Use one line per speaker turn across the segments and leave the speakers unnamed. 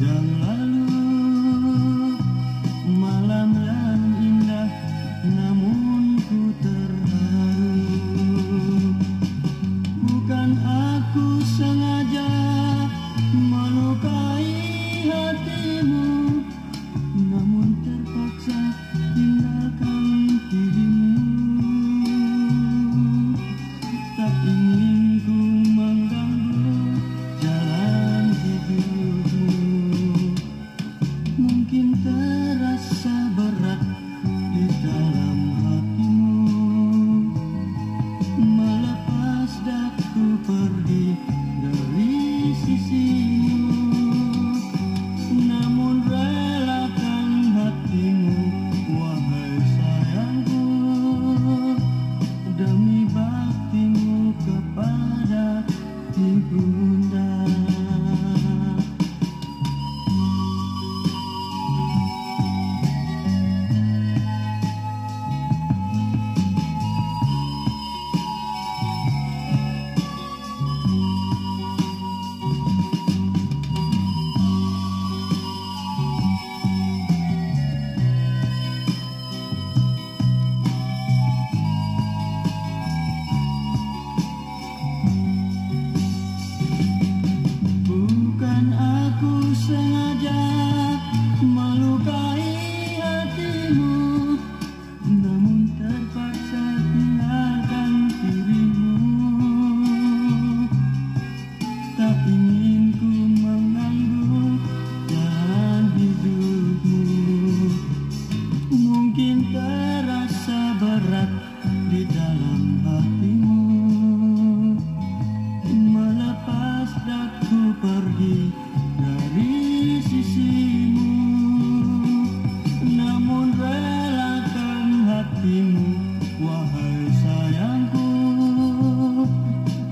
江来路 Wahai sayangku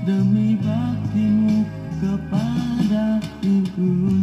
Demi baktimu kepada ibu